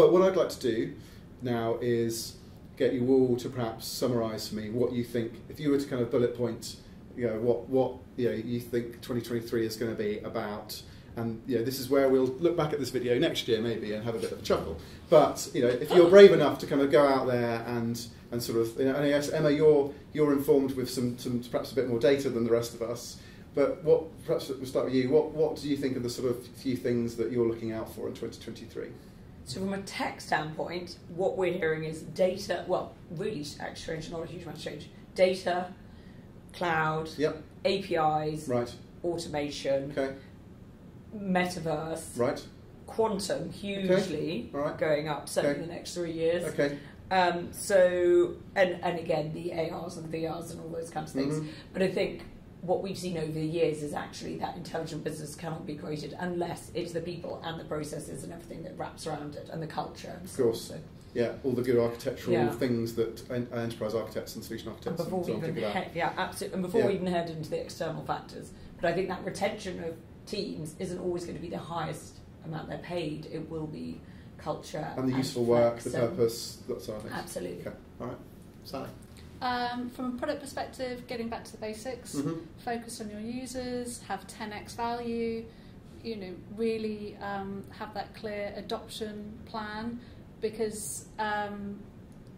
But what I'd like to do now is get you all to perhaps summarise for me what you think, if you were to kind of bullet point, you know, what, what you, know, you think 2023 is going to be about. And you know, this is where we'll look back at this video next year maybe and have a bit of a chuckle. But you know, if you're oh. brave enough to kind of go out there and, and sort of, you know, and yes, Emma, you're, you're informed with some, some perhaps a bit more data than the rest of us. But what, perhaps we'll start with you. What, what do you think are the sort of few things that you're looking out for in 2023? So from a tech standpoint, what we're hearing is data. Well, really, actually, change, not a huge amount of change. Data, cloud, Yep. APIs, Right. automation, Okay. metaverse, Right. quantum, hugely All right. going up. Certainly Okay. in the next three years. Okay. Um, so, and and again, the ARs and VRs and all those kinds of things. Mhm. But I think what we've seen over the years is actually that intelligent business cannot be created unless it's the people and the processes and everything that wraps around it and the culture. And Of course. So, Yeah, all the good architectural Yeah. things that enterprise architects and solution and architects before and so even head, yeah, absolutely, and before Yeah. we even head into the external factors. But I think that retention of teams isn't always going to be the highest amount they're paid. It will be culture And the useful work, the purpose, that sort of thing. Absolutely. Okay. All right. Sally. Um, from a product perspective, getting back to the basics, Mm-hmm. focus on your users, have 10x value, you know, really um, have that clear adoption plan because, um,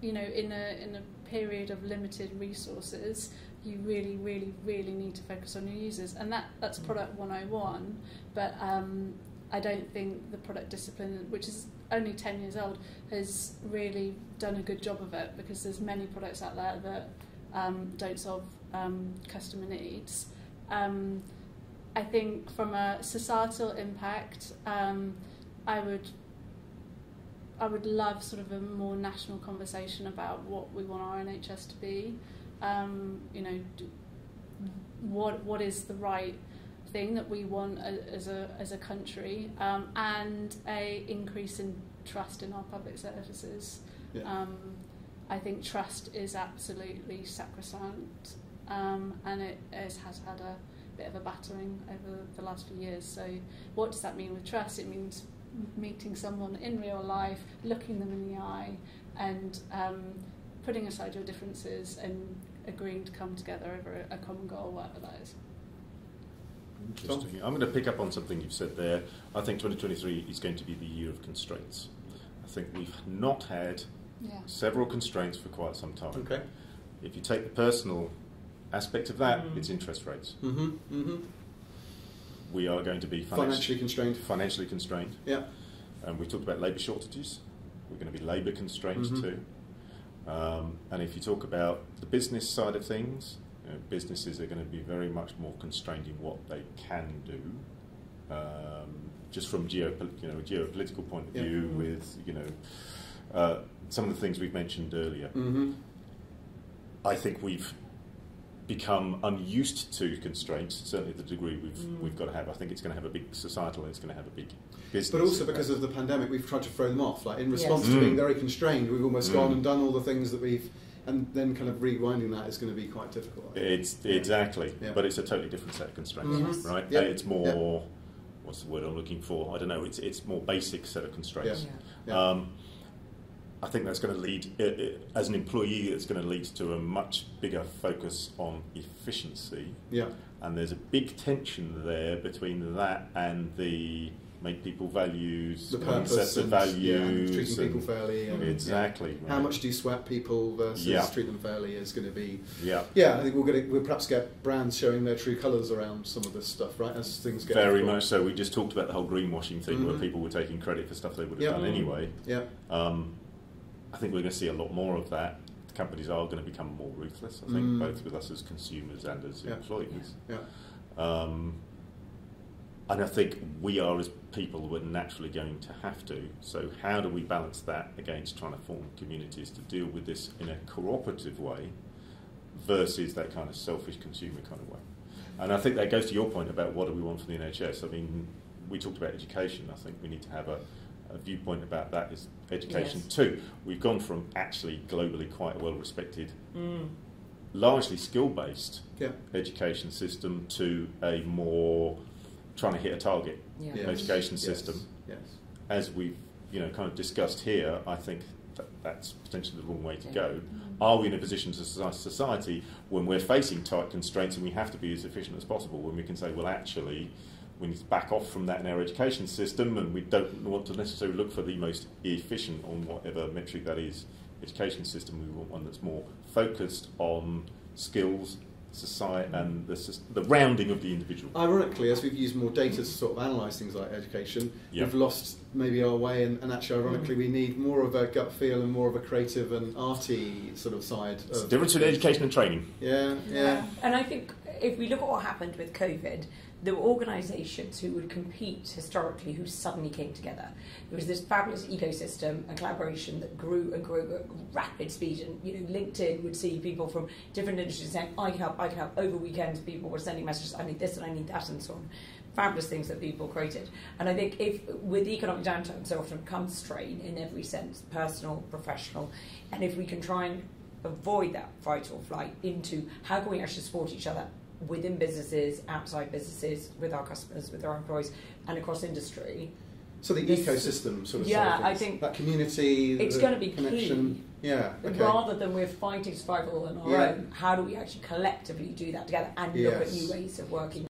you know, in a, in a period of limited resources, you really, really, really need to focus on your users. And that, that's product 101, but um, I don't think the product discipline, which is only 10 years old, has really done a good job of it because there's many products out there that um, don't solve um, customer needs. Um, I think from a societal impact, um, I would I would love sort of a more national conversation about what we want our NHS to be. Um, you know, what what is the right thing that we want as a as a country, um, and a increase in trust in our public services. Yeah. Um, I think trust is absolutely sacrosanct, um, and it is, has had a bit of a battering over the last few years. So, what does that mean with trust? It means meeting someone in real life, looking them in the eye, and um, putting aside your differences and agreeing to come together over a, a common goal, whatever that is. Interesting. I'm going to pick up on something you've said there. I think 2023 is going to be the year of constraints. I think we've not had Yeah. several constraints for quite some time. Okay. If you take the personal aspect of that, Mm. it's interest rates. Mm-hmm. Mm-hmm. We are going to be finan- Financially constrained. financially constrained. Yeah. Um, we talked about labour shortages. We're going to be labour constrained Mhm. too. Um, and if you talk about the business side of things, you know, businesses are going to be very much more constrained in what they can do. Um, just from geopol- you know, a geopolitical point of Yeah. view, Mm. with you know uh, some of the things we've mentioned earlier. Mm-hmm. I think we've become unused to constraints, certainly the degree we've, Mm. we've got to have. I think it's going to have a big societal, it's going to have a big business. But also impact. because of the pandemic, we've tried to throw them off. Like in response Yes. to being Mm. very constrained, we've almost Mm. gone and done all the things that we've, and then kind of rewinding that is going to be quite difficult. It's Yeah. exactly, Yeah. but it's a totally different set of constraints, Mhm. right? Yep. Uh, It's more, what's the word I'm looking for? I don't know. It's it's more basic set of constraints. Yeah. Um, I think that's going to lead, uh, uh, as an employee, it's going to lead to a much bigger focus on efficiency, Yeah. and there's a big tension there between that and the make people values, The purpose and values, yeah, treating people fairly. And, exactly. yeah. How much do you sweat people versus Yeah. treat them fairly is going to be. Yeah. Yeah, I think we're going to we'll perhaps get brands showing their true colours around some of this stuff, right? As things get Very much so. We just talked about the whole greenwashing thing where Mhm. people were taking credit for stuff they would have Yeah. done anyway. Yeah. Um, I think we're going to see a lot more of that. The companies are going to become more ruthless, I think, Mm. both with us as consumers and as employees. Yeah. Um, and I think we are, as people, we're naturally going to have to. So, how do we balance that against trying to form communities to deal with this in a cooperative way versus that kind of selfish consumer kind of way? And I think that goes to your point about what do we want from the NHS. I mean, we talked about education. I think we need to have a, a viewpoint about that is education Yes. too. We've gone from actually globally quite a well respected, Mm. largely skill based Yeah. education system to a more trying to hit a target Yeah. Yes. education Yes. system Yes. as we've you know kind of discussed here, I think that that's potentially the wrong way to go. Mm. Are we in a position as a society when we're facing tight constraints and we have to be as efficient as possible when we can say, well, actually, we need to back off from that in our education system and we don't want to necessarily look for the most efficient on whatever metric that is education system. We want one that's more focused on skills, society, and the, the rounding of the individual. Ironically, as we've used more data to sort of analyse things like education, Yeah. we've lost maybe our way, and, and actually, ironically, we need more of a gut feel and more of a creative and arty sort of side. It's the Of, difference between education and training. Yeah, yeah. And I think if we look at what happened with COVID, there were organisations who would compete historically who suddenly came together. There was this fabulous ecosystem and collaboration that grew and grew at rapid speed. And you know, LinkedIn would see people from different industries saying, "I can help, I can help." Over weekends, people were sending messages, "I need this and I need that," and so on. Fabulous things that people created. And I think if with economic downturn so often comes strain in every sense, personal, professional, and if we can try and avoid that fight or flight into how can we actually support each other within businesses, outside businesses, with our customers, with our employees, and across industry. So the This- ecosystem sort of Yeah, of I think that community, it's gonna be connection. key. Yeah, okay. Rather than we're fighting survival on our Yeah. own, how do we actually collectively do that together and look at new ways of working?